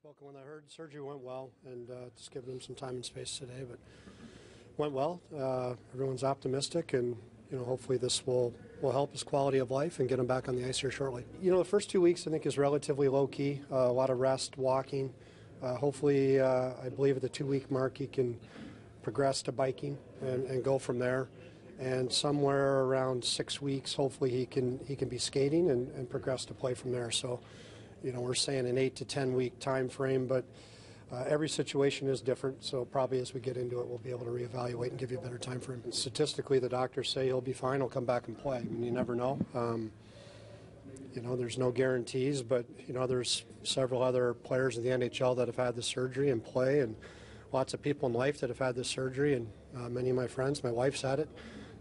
spoken when I heard surgery went well, and uh, just giving him some time and space today, but went well. Uh, everyone's optimistic, and you know, hopefully this will will help his quality of life and get him back on the ice here shortly. You know, the first two weeks I think is relatively low key, uh, a lot of rest, walking. Uh, hopefully, uh, I believe at the two week mark he can progress to biking and, and go from there. And somewhere around six weeks, hopefully he can he can be skating and, and progress to play from there. So you know, we're saying an eight to ten week time frame, but uh, every situation is different. So probably as we get into it, we'll be able to reevaluate and give you a better time frame. And statistically, the doctors say he'll be fine. He'll come back and play. I mean, you never know. Um, you know, there's no guarantees, but you know, there's several other players in the NHL that have had the surgery and play, and lots of people in life that have had this surgery, and uh, many of my friends, my wife's had it,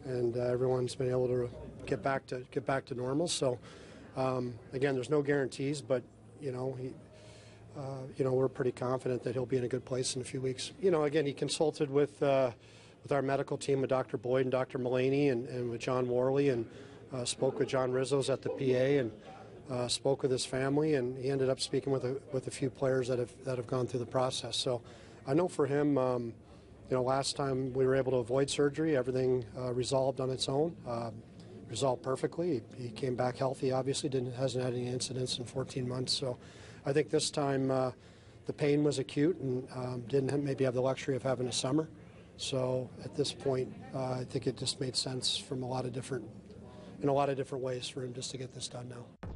and uh, everyone's been able to get back to get back to normal. So. Um, again, there's no guarantees, but you know, he, uh, you know, we're pretty confident that he'll be in a good place in a few weeks. You know, again, he consulted with uh, with our medical team, with Dr. Boyd and Dr. Mullaney, and, and with John Worley, and uh, spoke with John Rizzo's at the PA, and uh, spoke with his family, and he ended up speaking with a, with a few players that have that have gone through the process. So, I know for him. Um, you know, last time we were able to avoid surgery, everything uh, resolved on its own. Resolved perfectly. He, came back healthy. Obviously, didn't hasn't had any incidents in 14 months. So, I think this time uh, the pain was acute and um, didn't maybe have the luxury of having a summer. So at this point, uh, I think it just made sense from a lot of different in a lot of different ways for him just to get this done now.